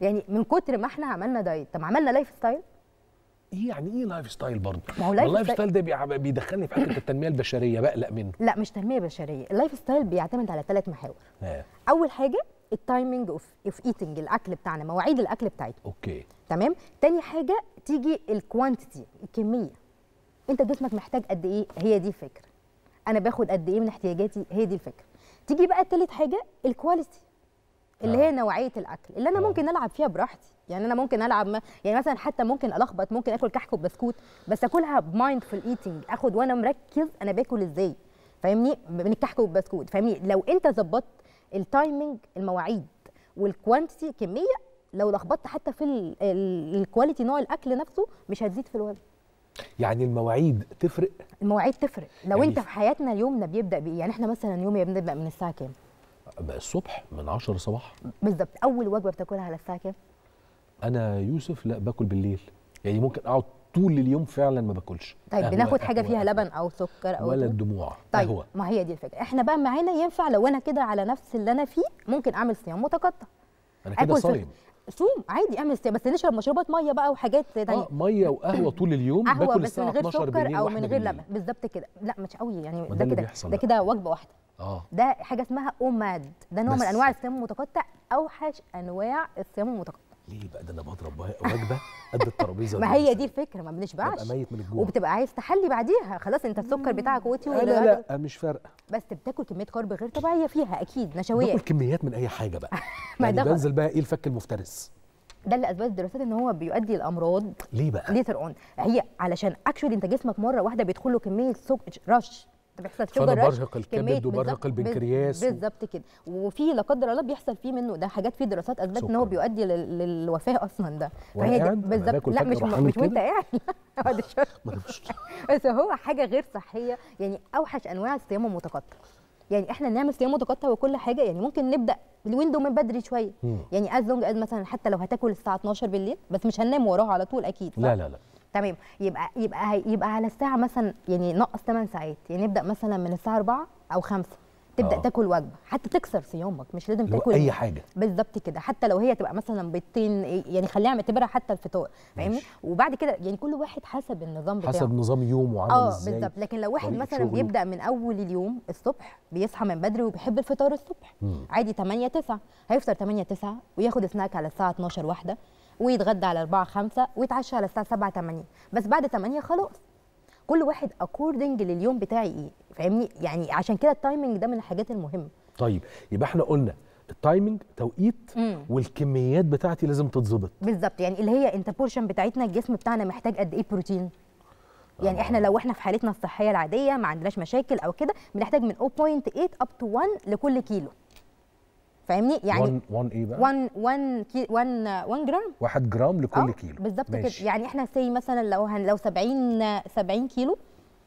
يعني من كتر ما إحنا عملنا diet. طب عملنا لايف ستايل إيه يعني إيه lifestyle برضه؟ ما هو life ال lifestyle- ده بيدخلني في حتة التنمية البشرية بقلق منه. لا مش تنمية بشرية. ال lifestyle بيعتمد على ثلاث محاور. آه. أول حاجة ال timing of of eating الأكل بتاعنا مواعيد الأكل بتاعتنا. okay. تمام؟ تاني حاجة تيجي ال quantity الكمية. أنت جسمك محتاج قد إيه؟ هي دي الفكرة. أنا باخد قد إيه من احتياجاتي؟ هي دي الفكرة. تيجي بقى تالت حاجة ال quality اللي آه. هي نوعية الأكل اللي أنا آه. ممكن ألعب فيها براحتي. يعني أنا ممكن ألعب ما يعني مثلا حتى ممكن ألخبط ممكن آكل كحك وبسكوت بس آكلها ب mindful eating آخد وأنا مركز أنا باكل إزاي. فاهمني؟ من الكحك والبسكوت. فاهمني؟ لو أنت ظبطت ال timing المواعيد وال quantity كمية لو لخبطت حتى في ال- ال- ال quality نوع الأكل نفسه مش هتزيد في الوزن. يعني المواعيد تفرق؟ المواعيد تفرق. لو يعني أنت في- حياتنا يومنا بيبدأ بإيه؟ يعني إحنا مثلا يومي بنبدا من الساعة كام؟ بقى الصبح من 10 صباح. بالظبط. أول وجبة بتاكلها على الساعة كام؟ أنا يوسف لا باكل بالليل. يعني ممكن أقعد طول اليوم فعلا ما باكلش. طيب بناخد حاجة فيها قهوة. لبن أو سكر أو ولا؟ الدموع طيب قهوة. ما هي دي الفكرة. إحنا بقى معانا ينفع لو أنا كده على نفس اللي أنا فيه ممكن أعمل صيام متقطع. أنا كده صايم. صوم عادي أعمل صيام. بس نشرب مشروبات مية بقى وحاجات تانية. آه مية وقهوة طول اليوم قهوة باكل بس الساعة من غير 12 بالليل سكر أو من غير. لبن. بالظبط كده. لا مش قوي يعني. ده كده ده. كده وجبة واحدة. آه. ده حاجة اسمها اوماد ده نوع من. أنواع الصيام المتقطع أوحش أنواع الصيام المتقطع. ليه بقى؟ ده أنا بضرب وجبة قد الترابيزة ما هي دي الفكرة ما بنشبعش. ببقى ميت من الجوع. وبتبقى عايز تحلي بعديها. خلاص أنت السكر بتاعك وطي أنا والغدا- لا مش فارقة. بس بتاكل كمية كارب غير طبيعية فيها أكيد. نشوية. باكل كميات من أي حاجة بقى. ما يعني ده بنزل بقى إيه الفك المفترس؟ ده اللي اثبت الدراسات إن هو بيؤدي لامراض ليه بقى؟ later on هي علشان actually أنت جسمك مرة واحدة بيدخل له كمية سكر رش. بيحصل sugar بيرهق الكبد وبيرهق بالظبط- البنكرياس و- بالظبط كده. وفي لا قدر الله بيحصل فيه منه ده حاجات في دراسات اثبتت إن هو. بيؤدي لل- للوفاة أصلا ده. فهي بالظبط. لا مش مش وأنت؟ قاعد. بس هو حاجة غير صحية. يعني أوحش أنواع الصيام المتقطع يعني إحنا نعمل صيام متقطع وكل حاجة يعني ممكن نبدأ ال window من بدري شوية. يعني as long as مثلا حتى لو هتاكل الساعة 12 بالليل بس مش هننام وراها على طول أكيد؟ لا لا لا. تمام. يبقى يبقى يبقى على الساعة مثلا يعني نقص 8 ساعات. يعني نبدأ مثلا من الساعة 4 أو 5 تبدأ آه. تاكل وجبة. حتى تكسر صيامك مش لازم تاكل أي حاجة. بالظبط كده. حتى لو هي تبقى مثلا بيضتين يعني خليها معتبرها حتى الفطار. فاهمني. وبعد كده يعني كل واحد حسب النظام بتاعه. حسب نظام يومه عامل آه إزاي. بالظبط. لكن لو واحد مثلا شغله. بيبدأ من أول اليوم الصبح بيصحى من بدري وبيحب الفطار الصبح. مم. عادي 8 9 هيفطر 8 9 وياخد سناك على الساعة 12 واحدة. ويتغدى على 4 5 ويتعشى على الساعة 7 8 بس بعد 8 خلاص. كل واحد according لليوم بتاعي. إيه فاهمني؟ يعني عشان كده ال timing ده من الحاجات المهمة. طيب يبقى إحنا قلنا ال timing توقيت مم. والكميات بتاعتي لازم تتظبط. بالظبط. يعني اللي هي انت portion بتاعتنا الجسم بتاعنا محتاج قد إيه بروتين يعني آه. إحنا لو إحنا في حالتنا الصحية العادية ما عندناش مشاكل أو كده بنحتاج من 0.8 up to 1 لكل كيلو. فاهمني؟ يعني 1 1 إيه بقى؟ 1 1 كي 1 1 جرام 1 جرام لكل آه، كيلو. بالظبط كده. يعني إحنا say مثلا لو هن لو 70 70 كيلو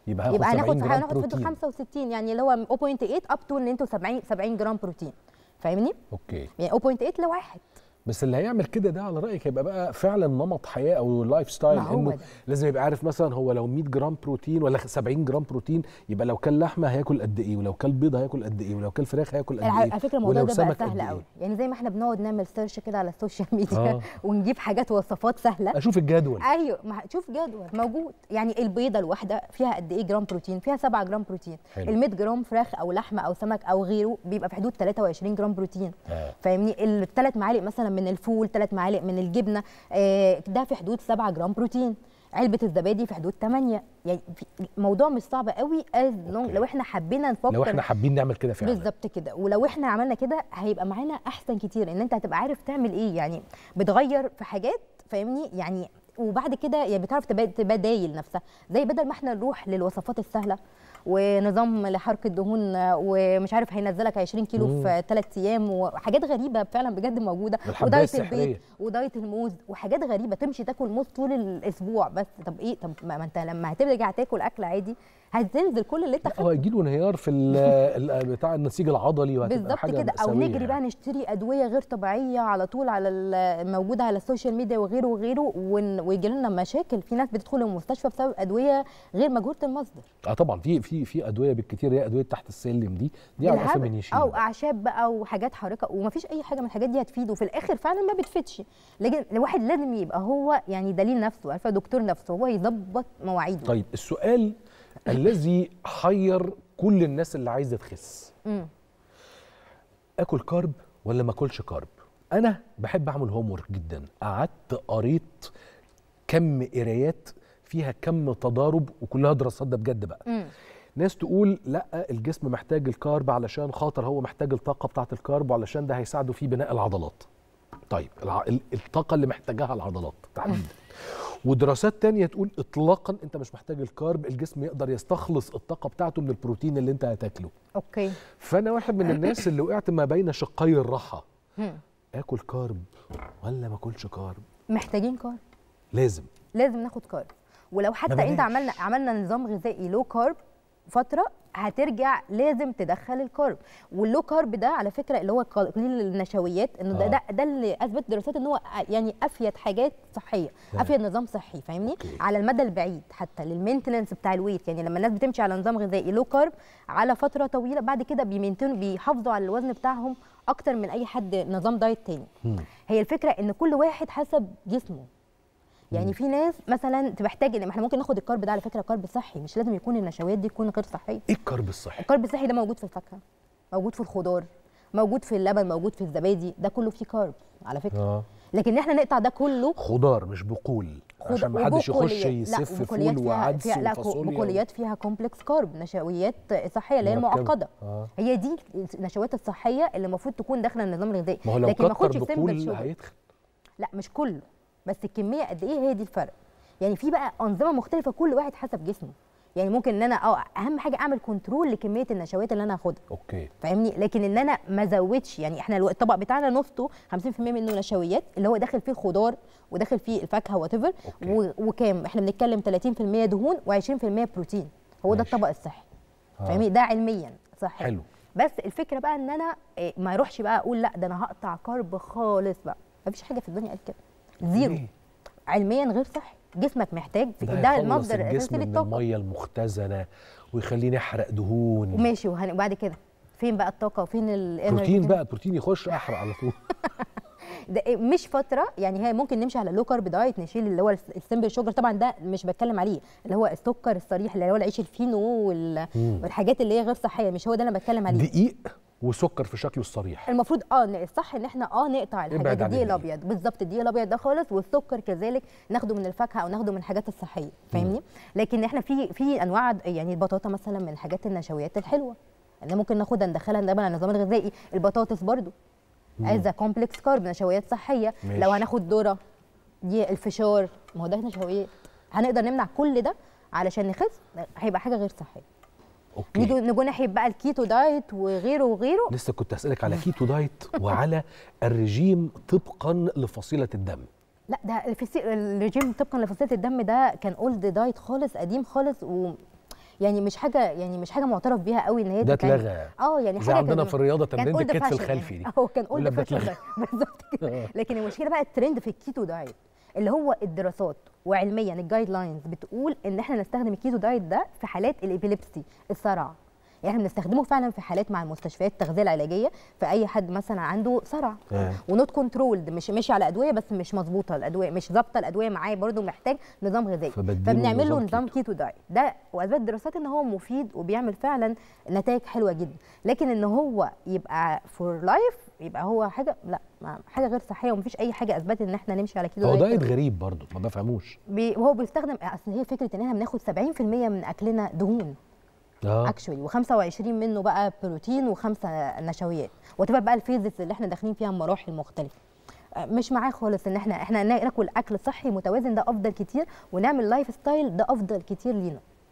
يبقى يبقى 70 هناخد هناخد في بروتين 65 يعني اللي هو 0.8 up to إن أنتوا 70 70 جرام بروتين فاهمني؟ okay. يعني 0.8 لواحد. بس اللي هيعمل كده ده على رأيك هيبقى بقى فعلا نمط حياة أو life style إنه ده. لازم يبقى عارف مثلا هو لو 100 جرام بروتين ولا 70 جرام بروتين يبقى لو كل لحمة هياكل قد إيه؟ ولو كل بيض هياكل قد إيه؟ ولو كل فراخ هياكل قد إيه؟ على فكرة الموضوع ده بقى سهل إيه؟ قوي يعني زي ما إحنا بنقعد نعمل search كده على ال social media آه. ونجيب حاجات وصفات سهلة. أشوف الجدول. أيوه. ما شوف جدول. موجود. يعني البيضة الواحدة فيها قد إيه جرام بروتين؟ فيها 7 جرام بروتين. ال 100 جرام فراخ أو لحمة أو سمك أو غيره بيبقى في حدود 23 جرام بروتين. آه. فاهمني؟ الثلاث معالق مثلا من الفول ثلاث معالق من الجبنة آه ده في حدود 7 جرام بروتين. علبة الزبادي في حدود 8 يعني الموضوع مش صعب قوي. لو إحنا حبينا نفكر لو إحنا حابين نعمل كده فعلا. بالظبط كده. ولو إحنا عملنا كده هيبقى معانا أحسن كتير إن أنت هتبقى عارف تعمل إيه. يعني بتغير في حاجات فاهمني؟ يعني وبعد كده يعني بتعرف تبا- تبدايل نفسها. زي بدل ما إحنا نروح للوصفات السهلة ونظام لحرق الدهون ومش عارف هينزلك 20 كيلو مم. في ثلاث أيام وحاجات غريبة فعلا بجد موجودة ودايت. البيض ودايت الموز وحاجات غريبة تمشي تاكل موز طول الأسبوع بس طب إيه طب ما أنت لما هترجع تاكل أكل عادي هتنزل كل اللي انت لا، هو هيجي له انهيار في بتاع النسيج العضلي بالظبط كده. أو نجري بقى يعني. نشتري أدوية غير طبيعية على طول على ال- موجودة على ال social media وغيره وغيره ويجي لنا مشاكل. في ناس بتدخل المستشفى بسبب أدوية غير مجهولة المصدر. آه طبعا. في في في أدوية بالكتير هي أدوية تحت السلم دي. دي على أو أعشاب بقى وحاجات حارقه ومفيش أي حاجة من الحاجات دي هتفيده. وفي الآخر فعلا ما بتفيدش. لكن الواحد لازم يبقى هو يعني دليل نفسه عارفة دكتور نفسه هو يظبط مواعيده. طيب السؤال الذي حير كل الناس اللي عايزة تخس. آكل carb ولا ما آكلش carb؟ أنا بحب أعمل homework جدا. قعدت قريت كم قرايات فيها كم تضارب وكلها دراسات ده بجد بقى. مم. ناس تقول لأ الجسم محتاج ال carb علشان خاطر هو محتاج الطاقة بتاعة ال carb وعلشان ده هيساعده في بناء العضلات. طيب الع... الطاقة اللي محتاجاها العضلات. تحديدا ودراسات تانية تقول اطلاقا أنت مش محتاج ال carb الجسم يقدر يستخلص الطاقة بتاعته من البروتين اللي أنت هتاكله. okay. فأنا واحد من الناس اللي وقعت ما بين شقي الرحى. آكل carb ولا ما أكلش carb محتاجين carb لازم. لازم ناخد carb ولو حتى إنت. عملنا عملنا نظام غذائي low carb فترة هترجع لازم تدخل ال carb وال low carb ده على فكرة اللي هو قليل النشويات إنه ده, آه. ده ده اللي أثبت دراسات إن هو يعني أفيد حاجات صحية تمام. أفيد نظام صحي فاهمني. على المدى البعيد حتى لل maintenance بتاع ال weight يعني لما الناس بتمشي على نظام غذائي low carb على فترة طويلة بعد كده بي maintain وا بيحافظوا على الوزن بتاعهم أكتر من أي حد نظام diet تاني مم. هي الفكرة إن كل واحد حسب جسمه يعني في ناس مثلا تحتاج ان إحنا ممكن ناخد ال carb ده على فكرة carb صحي مش لازم يكون النشويات دي تكون غير صحيه إيه ال carb الصحي؟ ال carb الصحي ده موجود في الفاكهة موجود في الخضار موجود في اللبن موجود في الزبادي ده كله فيه carb على فكرة. آه. لكن إحنا نقطع ده كله خضار مش بقول خض- عشان ما حدش يخش يسف فول وعدس لا بقوليات فيها complex carb نشويات صحية اللي هي. المعقدة. آه. هي دي النشويات الصحية اللي المفروض تكون داخلة النظام الغذائي. ما هو لو لكن ما كتر بقول هيتخن. لا مش كله. بس الكمية قد إيه هي دي الفرق؟ يعني في بقى أنظمة مختلفة كل واحد حسب جسمه. يعني ممكن إن أنا آه أهم حاجة أعمل control لكمية النشويات اللي أنا هاخدها. okay. فاهمني؟ لكن إن أنا ما ازودش يعني إحنا الطبق بتاعنا نصه 50% منه نشويات اللي هو داخل فيه الخضار وداخل فيه الفاكهة whatever. وكام؟ إحنا بنتكلم 30% دهون و20% بروتين هو ده. الطبق الصحي. آه. فاهمني؟ ده علميا صحي حلو. بس الفكرة بقى إن أنا إيه، ما أروحش بقى أقول لأ ده أنا هقطع carb خالص بقى. مفيش حاجة في الدنيا قال كده. zero. ليه؟ علميا غير صحي. جسمك محتاج في ده, ده المصدر الأساسي للطاقة. الميه المختزنة ويخليني أحرق دهون. وماشي وهن- وبعد كده؟ فين بقى الطاقة وفين ال energy بروتين بقى بروتين يخش أحرق على طول. ده إيه، مش فترة يعني هي ممكن نمشي على low carb diet نشيل اللي هو الس- ال simple sugar طبعا ده مش بتكلم عليه اللي هو السكر الصريح اللي هو العيش الفينو. والحاجات اللي هي غير صحية مش هو ده اللي أنا بتكلم عليه. دقيق؟ وسكر في شكله الصريح. المفروض آه الصح إن إحنا آه نقطع الحاجات دي. الأبيض. بالظبط الدقيق الأبيض ده خالص والسكر كذلك ناخده من الفاكهة أو ناخده من الحاجات الصحية فاهمني؟ لكن إحنا في في أنواع يعني البطاطا مثلا من الحاجات النشويات الحلوة. اللي ممكن ناخدها ندخلها ندخلها على النظام الغذائي. البطاطس برضو. as complex carb نشويات صحية. ماشي. لو هناخد ذرة دي الفشار. ما هو ده نشويات. هنقدر نمنع كل ده علشان نخس هيبقى حاجة غير صحية. okay نجي ناحية بقى ال keto diet وغيره وغيره لسه كنت أسألك على keto diet وعلى الرجيم طبقا لفصيلة الدم لا ده الرجيم طبقا لفصيلة الدم ده كان old diet خالص قديم خالص و يعني مش حاجة يعني مش حاجة معترف بيها قوي إن هي ده. اتلغى. آه يعني زي حاجة عندنا كان- في الرياضة كان تمرين الكتف fashion الخلفي دي يعني. هو كان ولا old fashion بتتلغى. بالظبط كده لكن المشكلة بقى الترند في ال keto diet اللي هو الدراسات. وعلميا ال guidelines بتقول إن إحنا نستخدم ال keto diet ده في حالات ال epilepsy الصرع. يعني إحنا بنستخدمه فعلا في حالات مع المستشفيات التغذية العلاجية في أي حد مثلا عنده صرع. و not controlled مش ماشي على أدوية بس مش مظبوطة الأدوية مش ظابطة الأدوية معاه برضه محتاج نظام غذائي. فبنعمل له نظام keto. diet. ده واثبت دراسات إن هو مفيد وبيعمل فعلا نتائج حلوة جدا. لكن إن هو يبقى for life يبقى هو حاجة لا حاجة غير صحية ومفيش أي حاجة أثبتت إن إحنا نمشي على كيتو هو diet غريب برضه ما بفهموش. بي وهو بيستخدم أصل هي فكرة إن إحنا بناخد 70% من أكلنا دهون. actually و25 منه بقى بروتين وخمسة نشويات. وتبقى بقى ال phases اللي إحنا داخلين فيها مراحل مختلفة. آه، مش معاه خالص إن إحنا إحنا ناكل أكل صحي متوازن ده أفضل كتير ونعمل life style ده أفضل كتير لينا.